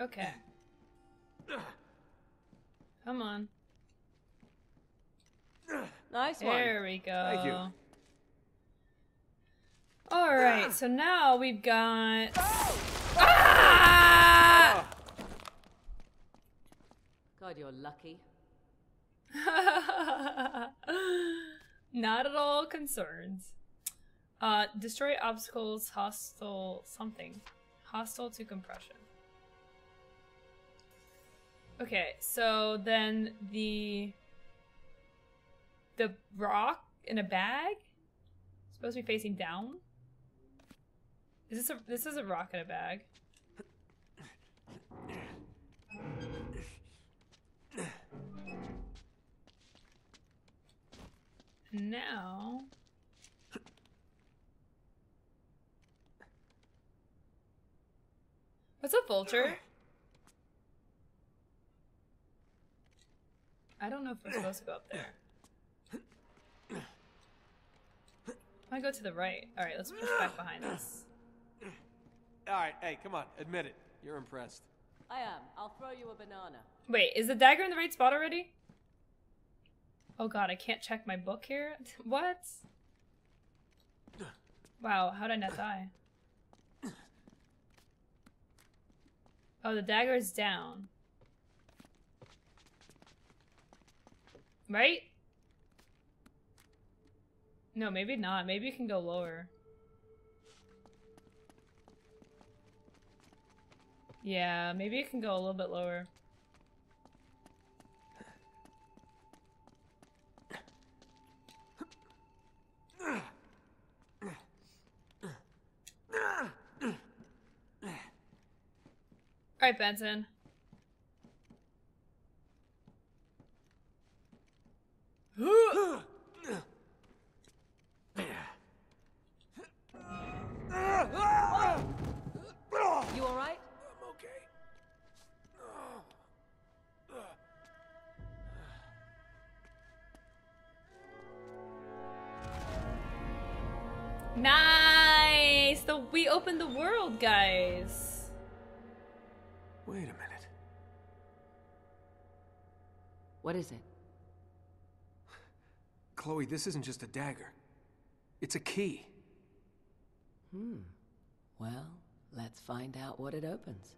Okay. Come on. Nice one. There we go. Thank you. All right, so now we've got. Ah! God, you're lucky. Not at all concerns. Uh, destroy obstacles, hostile something. Hostile to compression. Okay, so then the the rock in a bag supposed to be facing down. Is this a this is a rock in a bag? Now What's a vulture? I don't know if we're supposed to go up there. I go to the right. Alright, let's push back behind us. All right, hey, come on, admit it. You're impressed. I am. I'll throw you a banana. Wait, is the dagger in the right spot already? Oh god, I can't check my book here? What? Wow, how did I not die? Oh, the dagger is down. Right? No, maybe not. Maybe you can go lower. Yeah, maybe you can go a little bit lower. Alright, Benson. You all right? I'm okay. Nice! The we opened the world, guys. Wait a minute. What is it? Chloe, this isn't just a dagger. It's a key. Hmm. Well, let's find out what it opens.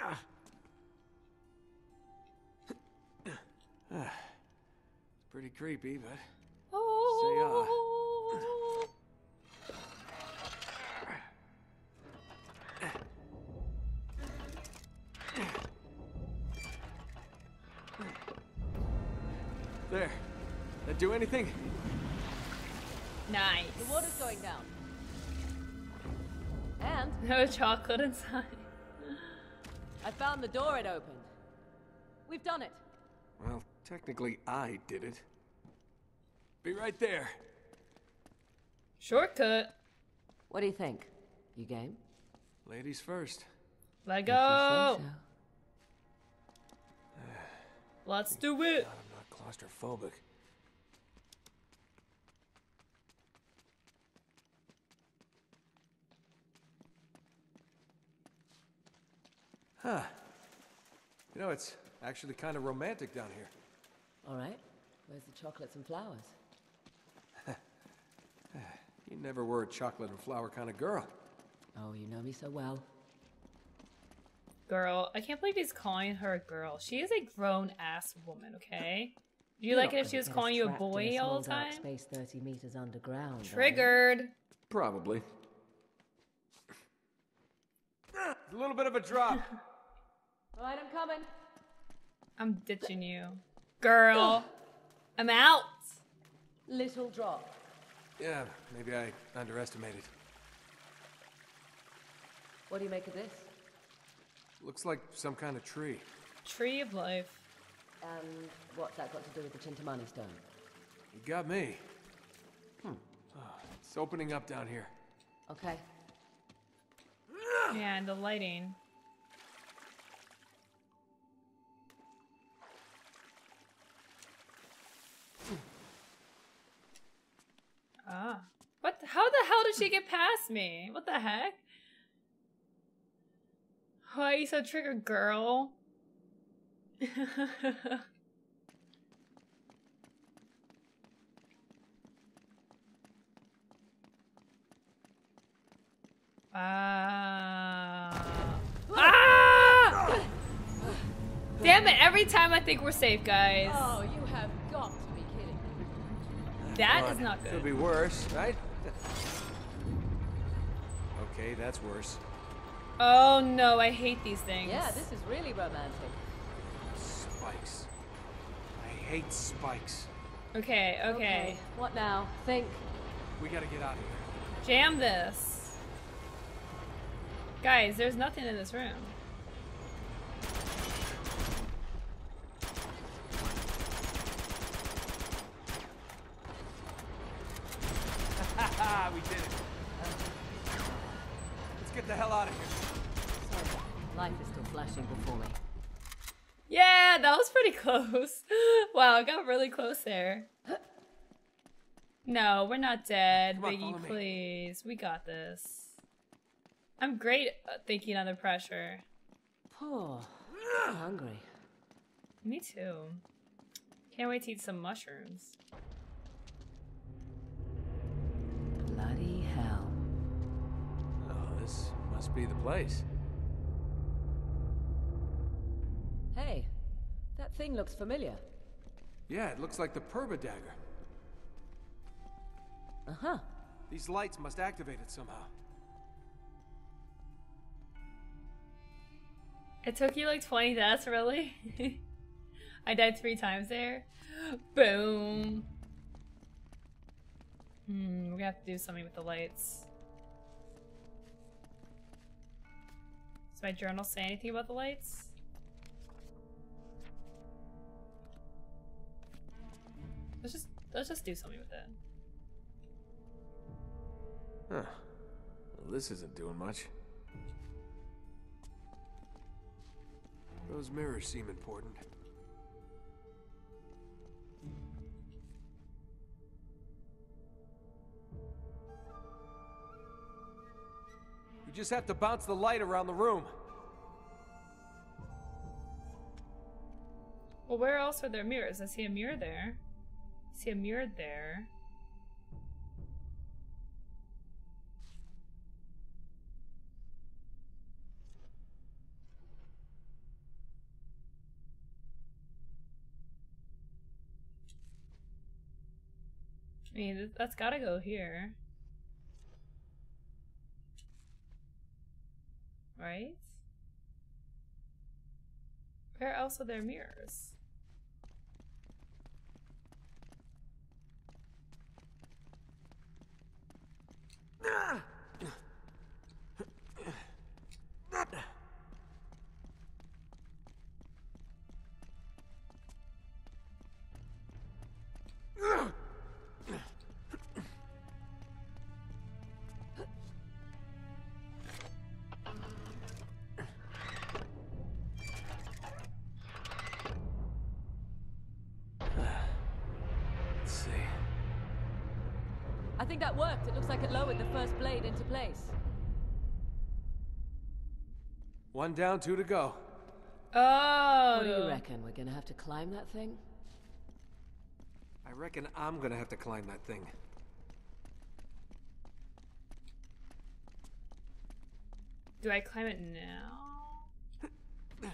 Ah. It's pretty creepy, but Oh. Do anything? Nice. The water's going down. And No chocolate inside. I found the door it opened. We've done it. Well, technically I did it. Be right there. Shortcut. What do you think? You game? Ladies first. Let go. So. Let's do it. God, I'm not claustrophobic. Huh. You know, it's actually kind of romantic down here. All right. Where's the chocolates and flowers? You never were a chocolate and flower kind of girl. Oh, you know me so well. Girl, I can't believe he's calling her a girl. She is a grown ass woman, okay? Do you You're like it if she was calling you a boy small all the dark time? Space 30 meters underground. Triggered. Probably. a little bit of a drop. All right, I'm coming. I'm ditching you. Girl. I'm out. Little drop. yeah, maybe I underestimated. What do you make of this? Looks like some kind of tree. Tree of life. And what's that got to do with the Chintamani stone? You got me. Hmm. it's opening up down here. Okay. Yeah, and the lighting. Ah. What? How the hell did she get past me? What the heck? Why are you so triggered, girl? Ah. ah! Damn it, every time I think we're safe, guys. Oh, That not good. on, not Could be worse, right? okay, that's worse. Oh no, I hate these things. Yeah, this is really romantic. Spikes. I hate spikes. Okay, okay. What now? Think. We gotta get out of here. Jam this. Guys, there's nothing in this room. Haha, we did it. Let's get the hell out of here. Sorry, life is still flashing before me. Yeah, that was pretty close. wow, I got really close there. No, we're not dead. Come on, follow Biggie, me. please. We got this. I'm great at thinking under pressure. Poor. I'm hungry. Me too. Can't wait to eat some mushrooms. Bloody hell. Oh, this must be the place. Hey, that thing looks familiar. Yeah, it looks like the Phurba dagger. Uh huh. These lights must activate it somehow. It took you like 20 deaths, really? I died three times there. Boom. Hmm, we're gonna have to do something with the lights. Does my journal say anything about the lights? Let's just let's just do something with it. Huh. Well, this isn't doing much. Those mirrors seem important. We just have to bounce the light around the room. Well, where else are there mirrors? I see a mirror there. I see a mirror there. I mean, that's gotta go here. Right? Where else are there mirrors? Let's think that worked. It looks like it lowered the first blade into place. One down, two to go. Oh. What do you reckon? We're gonna have to climb that thing? I reckon I'm gonna have to climb that thing. Do I climb it now?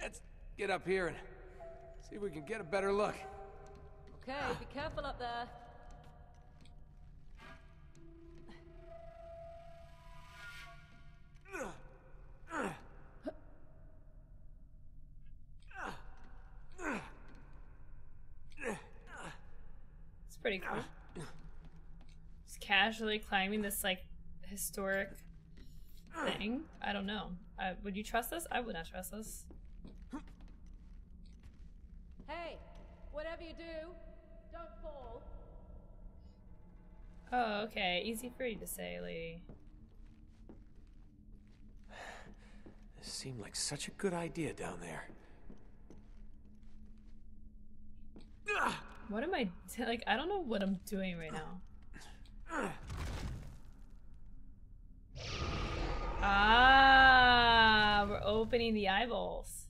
Let's get up here and see if we can get a better look. Okay, be careful up there. It's pretty cool. Just casually climbing this like historic thing. I don't know. Would you trust this? I would not trust this. Hey, whatever you do, don't fall. Oh, okay. Easy for you to say, lady. This seemed like such a good idea down there. What am I like? I don't know what I'm doing right now. Ah, we're opening the eyeballs.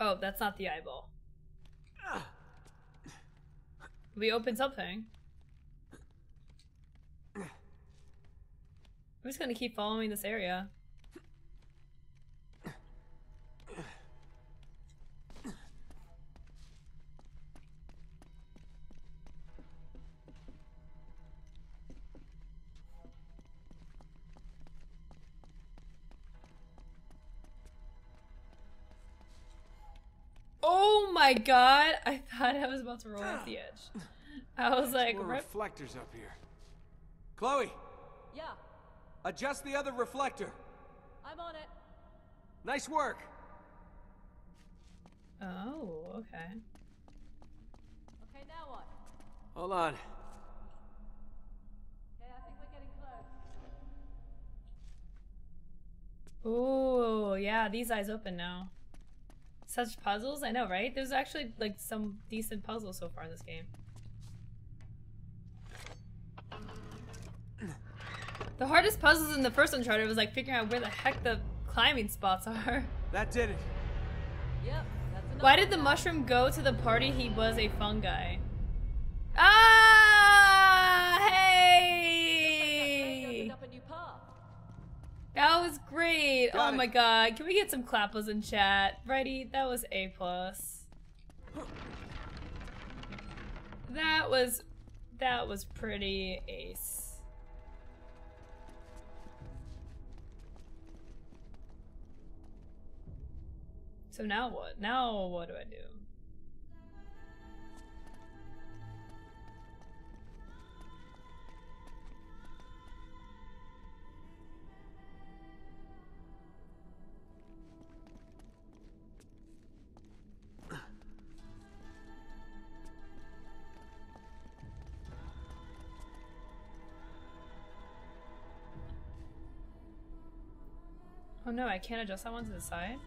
Oh, that's not the eyeball. We open something. I'm just gonna keep following this area. Oh my god! I thought was about to roll off the edge. I was like, More reflectors up here. Chloe, Yeah, adjust the other reflector. I'm on it. Nice work. oh, okay. Okay, now what? Hold on. Okay, I think we're getting close. Oh, yeah, these eyes open now. Such puzzles, I know, right? There's actually like some decent puzzles so far in this game. The hardest puzzles in the first Uncharted was like figuring out where the heck the climbing spots are. That did it. Yep, that's enough. Why did the mushroom go to the party he was a fungi? Ah! Hey! Opened up a new path. That was great. Got oh it. my god. Can we get some clappers in chat? Righty, that was A plus. That was that was pretty ace. So now what? Now what do I do? No, I can't adjust that one to the side.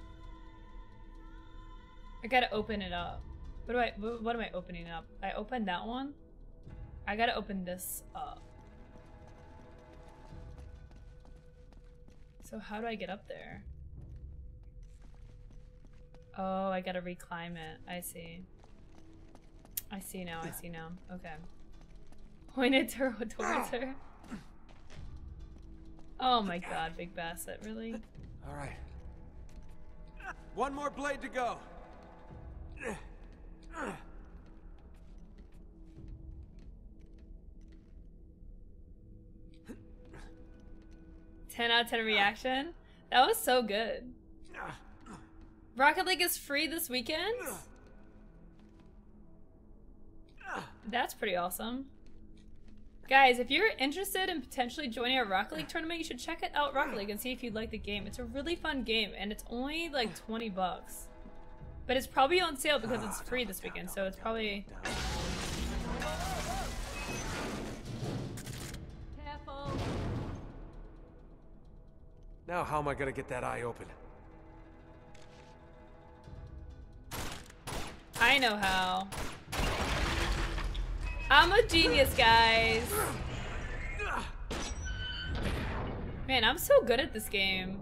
I gotta open it up. What do I? What, am I opening up? I opened that one. I gotta open this up. So how do I get up there? Oh, I gotta reclimb it. I see. I see now. I see now. Okay. Point it to- towards ah. her. Oh my god, Big Bassett, really? All right. One more blade to go. 10 out of 10 reaction. That was so good. Rocket League is free this weekend? That's pretty awesome. Guys, if you're interested in potentially joining a Rocket League tournament, you should check it out Rocket League and see if you'd like the game. It's a really fun game and it's only like 20 bucks. But it's probably on sale because it's free this weekend, so it's probably Careful. Now, how am I gonna get that eye open? I know how. I'm a genius, guys. Man, I'm so good at this game.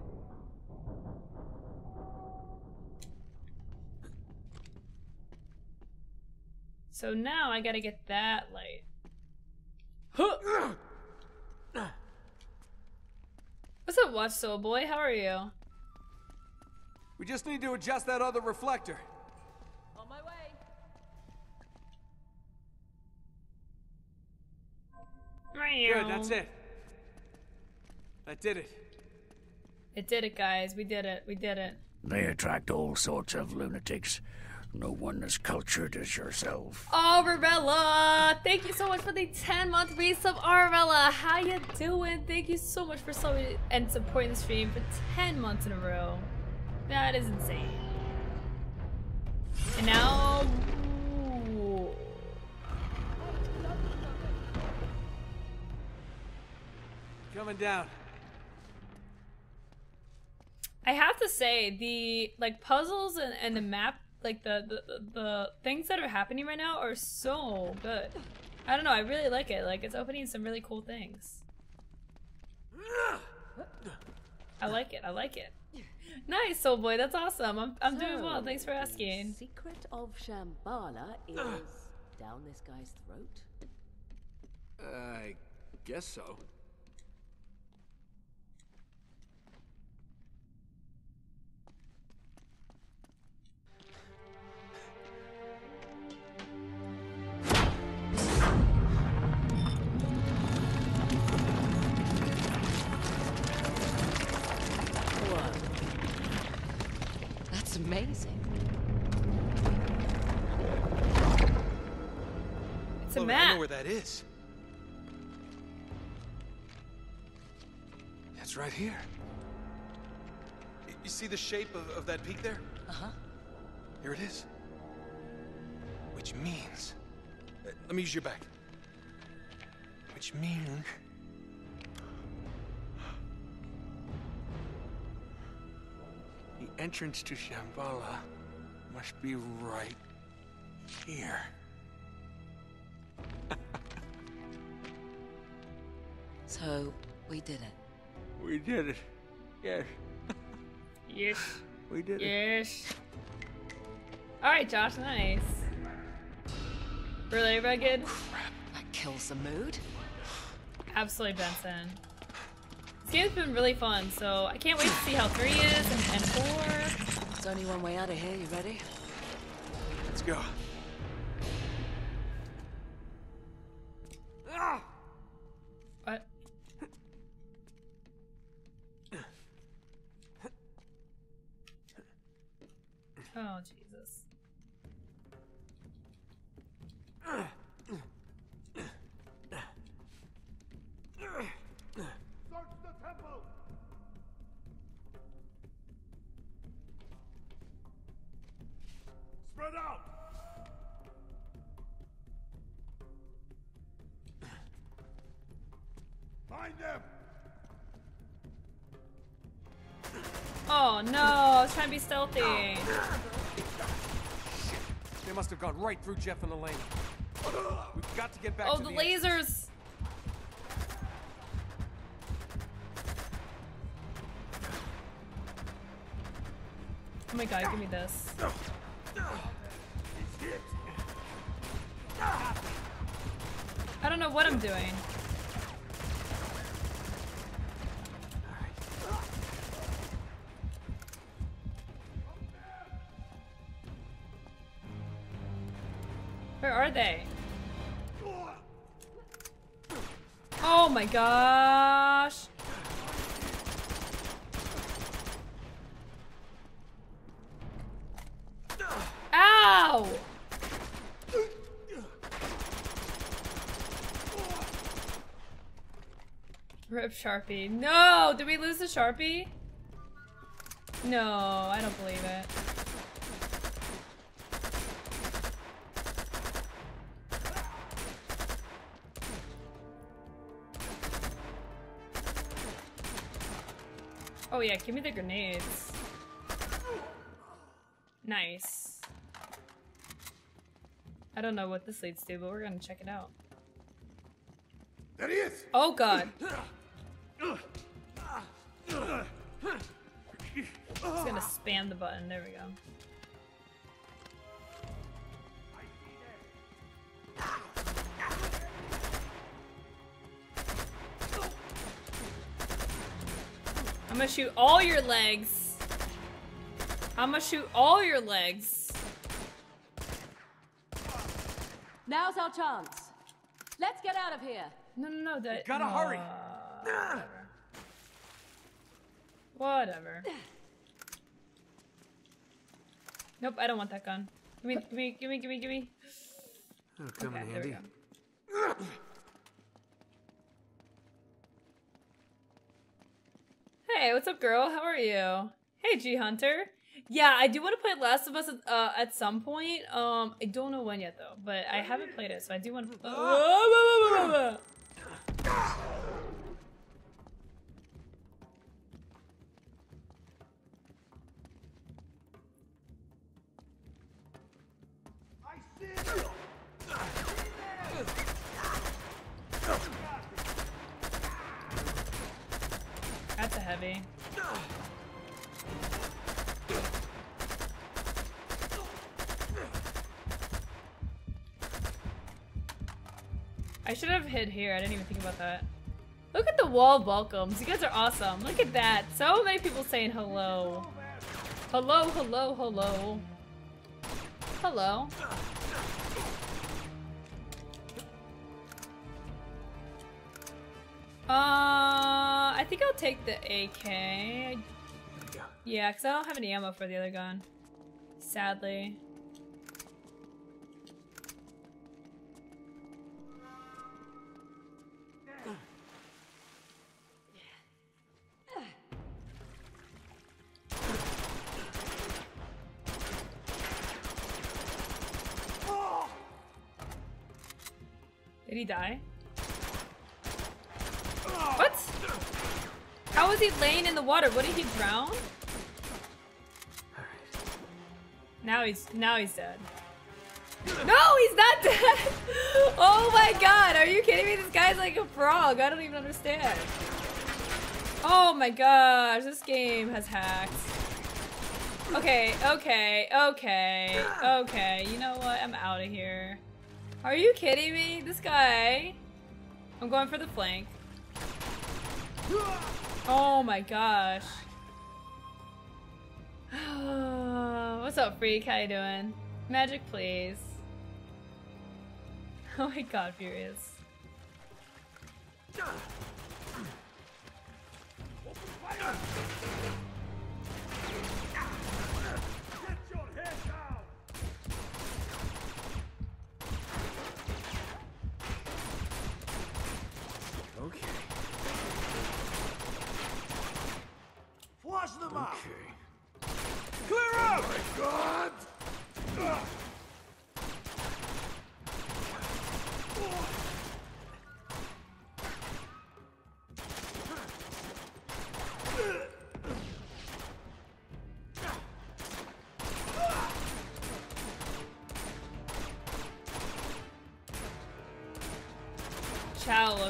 So now I gotta get that light. Huh. What's up, Watch Soul Boy? How are you? We just need to adjust that other reflector. Good, that's it. That did it. It did it, guys. We did it. We did it. They attract all sorts of lunatics. No one as cultured as yourself. Aurella, thank you so much for the 10 month resub. Aurella, how you doing? Thank you so much for subbing and supporting the stream for 10 months in a row. That is insane. And now, Coming down. I have to say the like puzzles and, and the map, like the, the the the things that are happening right now are so good. I don't know. I really like it. Like it's opening some really cool things. I like it. I like it. Nice, soul boy. That's awesome. I'm I'm doing well. Thanks for the asking. Secret of Shambhala is down this guy's throat. I guess so. Amazing. It's a Look, I map. know where that is. It's right here. You see the shape of, of that peak there? Uh-huh. Here it is. Which means... uh, let me use your back. Which means... The entrance to Shambhala must be right here. So, we did it. We did it. Yes, Yes. we did it. Yes. All right, Josh. Nice. Really rugged. Crap. That kills the mood. Absolutely, Benson. This game's been really fun, so I can't wait to see how three is and, and four. There's only one way out of here. You ready? Let's go. What? Oh Jesus. Them! Oh no! I was trying to be stealthy. They must have gone right through Jeff and Elaine. We've got to get back Oh, to the the lasers! Oh my god, give me this. I don't know what I'm doing. Gosh. Ow! Rip Sharpie. No! Did we lose the Sharpie? No, I don't believe it. Oh yeah, give me the grenades. Nice. I don't know what this leads to, but we're gonna check it out. There he is! Oh god. Just gonna spam the button. There we go. Gonna shoot all your legs. I'm gonna shoot all your legs. Now's our chance. Let's get out of here. No, no, no. That, gotta hurry. Whatever. Whatever. Nope, I don't want that gun. Give me, give me, give me, give me, give me. That'll come Okay, in there we handy. go. Hey, what's up, girl? How are you? Hey, G Hunter. Yeah, I do want to play Last of Us uh, at some point. Um, I don't know when yet though, but I haven't played it, so I do want to. heavy. I should have hid here. I didn't even think about that. Look at the wall welcomes. You guys are awesome. Look at that. So many people saying hello. Hello, hello, hello. Hello. Uh, I think I'll take the AK. There you go. Yeah, because I don't have any ammo for the other gun. Sadly. He die? What? How was he laying in the water? What did he drown? Now he's now he's dead. No, he's not dead. Oh my god, are you kidding me? This guy's like a frog. I don't even understand. Oh my gosh, this game has hacks. Okay, okay, okay, okay. You know what? I'm out of here. Are you kidding me? This guy. I'm going for the flank. Oh my gosh. What's up, freak? How you doing? Magic, please. Oh my god, Furious. Get your head down! Okay. Flush them out! Okay. Clear out! my God!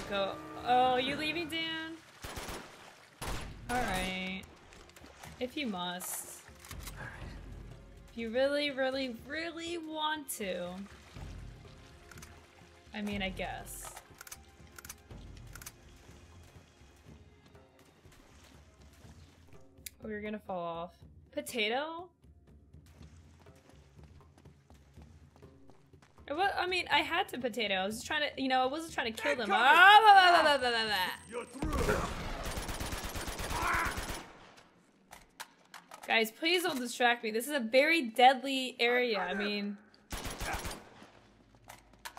Loco. Oh, you leaving, Dan? Alright. If you must. If you really, really, really want to. I mean, I guess. Oh, you're gonna fall off. Potato? Wa- I mean, I had to potato. I was just trying to, you know, I wasn't trying to kill them. Ah, blah, blah, blah, blah, blah, blah. You're through! Guys, please don't distract me. This is a very deadly area. I mean,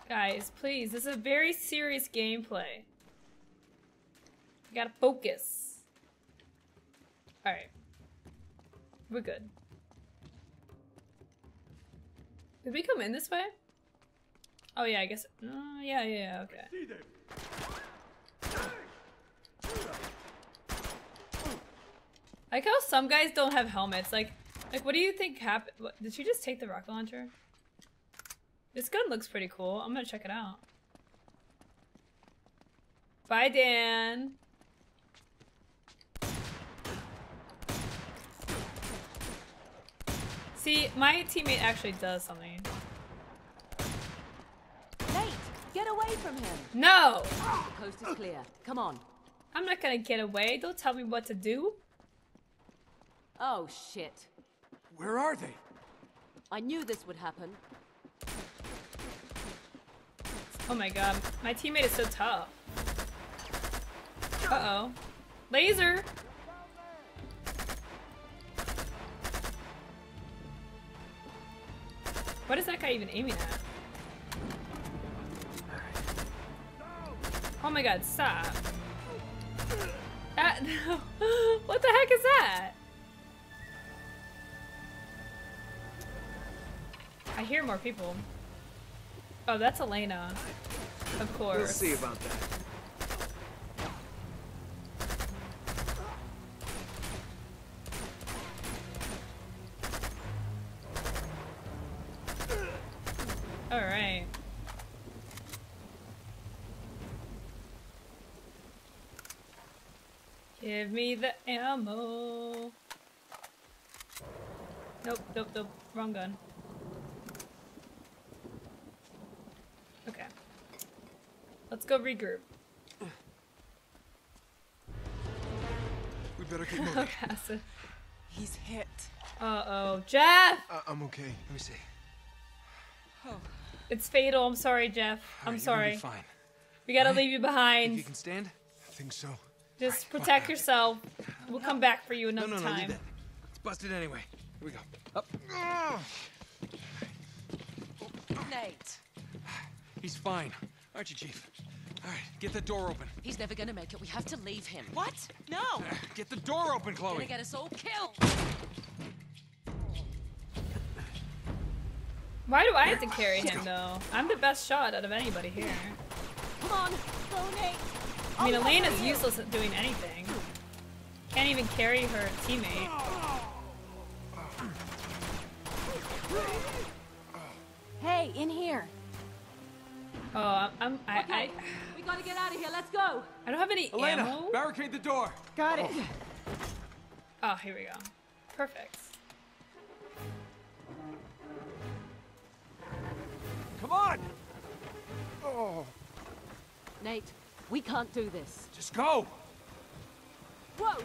guys, please. This is a very serious gameplay. You gotta focus. Alright. We're good. Did we come in this way? Oh yeah, I guess. Oh yeah, yeah, okay. I like how some guys don't have helmets. Like, like what do you think happened? Did she just take the rocket launcher? This gun looks pretty cool. I'm gonna check it out. Bye, Dan. See, my teammate actually does something. Nate, get away from him. No! The coast is clear. Come on. I'm not gonna get away. Don't tell me what to do. Oh, shit. Where are they? I knew this would happen. Oh my god, my teammate is so tough. Uh-oh. Laser! What is that guy even aiming at? Oh my god, stop. That, what the heck is that? I hear more people. Oh, that's Elena. Of course. We'll see about that. Alright. Give me the ammo. Nope, nope, nope. Wrong gun. Okay. Let's go regroup. We better keep moving. Okay, He's hit. Uh-oh. Jeff! uh, I'm okay. Let me see. Oh. It's fatal. I'm sorry, Jeff. All I'm right, sorry. be fine. We gotta Right? leave you behind. Think you can stand? I think so. Just Alright, protect fine. yourself. We'll come back for you another no, no, leave time. that. It's busted anyway. Here we go. Up. Nate. He's fine. Aren't you, Chief? All right, get the door open. He's never gonna make it. We have to leave him. What? No. Uh, get the door open, Chloe! Gonna get us all killed. Why do I have to carry him though? I'm the best shot out of anybody here. Come on, go Nate. I mean, Elena's useless at doing anything. Can't even carry her teammate. Hey, in here. Oh, I'm, I'm I, Okay, we gotta get out of here. Let's go. I, I don't have any Elena, ammo. barricade the door. Got it. Oh, oh here we go. Perfect. Come on, Oh. Nate, we can't do this. just go. Whoa!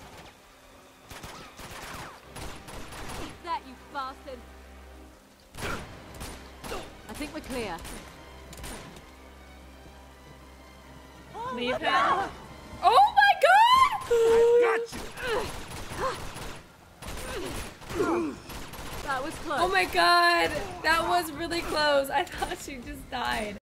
Eat that, you bastard! I think we're clear. Leave him. Oh, oh my god! I Got you. That was close. Oh my god! That was really close. I thought she just died.